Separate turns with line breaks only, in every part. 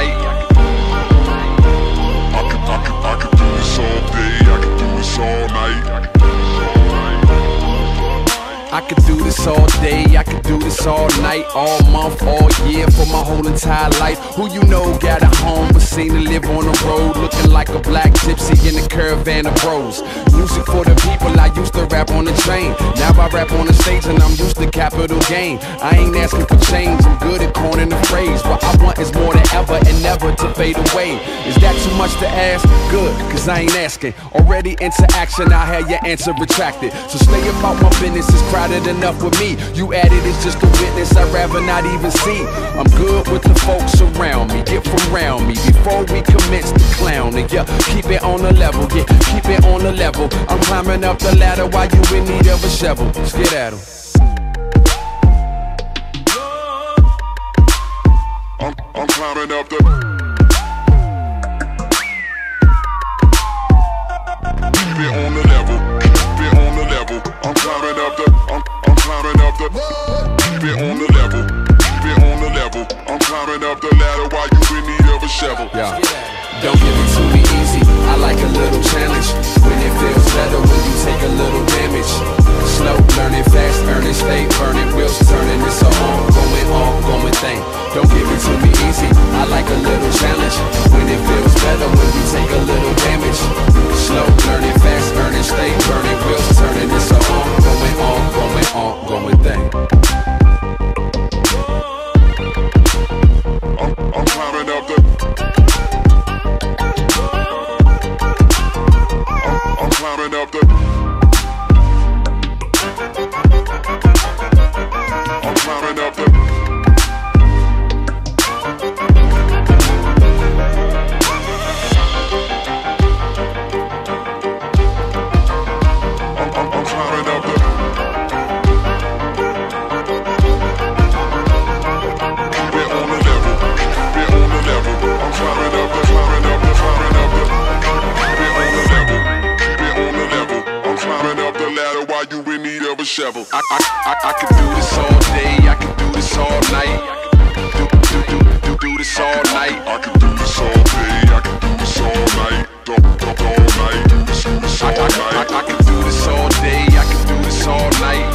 I I could do this all day, I could do this all night,
all month, all year, for my whole entire life. Who you know got a home, but seen to live on the road, looking like a black gypsy in a caravan of bros. Music for the people, I used to rap on the train. Now I rap on the stage and I'm used to capital gain. I ain't asking for change, I'm good at coining the phrase. What I want is more than ever and never to fade away. Is that too much to ask? Good, cause I ain't asking. Already into action, I had your answer retracted. So stay about my business, it's crowded enough with me. You added it's just a witness, I'd rather not even see. I'm good with the folks around me, get from around me before we commence the clowning. Yeah, keep it on the level, yeah, keep it on the level. I'm climbing up the ladder while you in need of a shovel. Let's get at 'em.
I'm, I'm climbing up the. Climbing up the. Keep it on the level. Keep it on the level. I'm climbing up the ladder while you in need of a shovel.
Yeah. Don't give it to me easy. I like a little challenge. When it feels better when you take a little damage. Slow, learning a
shovel.
I, I, I, I could do this all day, I could do this all night. Do, do, do, do, do this all night.
I can do this all day. I can do this all night. Don't, don't, all night. Do this, do this
I,
all
I, I,
night.
I could do this all day, I could do this all night.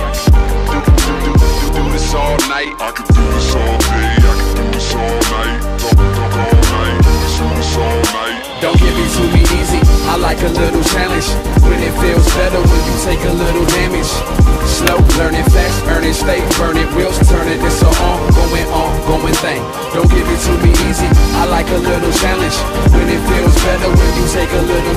Do, do, do, do, do this all night.
I can do this all day. I can do this all night. Don't, don't, all night. Do this, do this all night.
Don't give it to me easy, I like a little challenge. When it feels better when you take a little damage. Slow, learning fast, earning, stay burning, wheels turning. It's a ongoing, ongoing thing. Don't give it to me easy, I like a little challenge. When it feels better when you take a little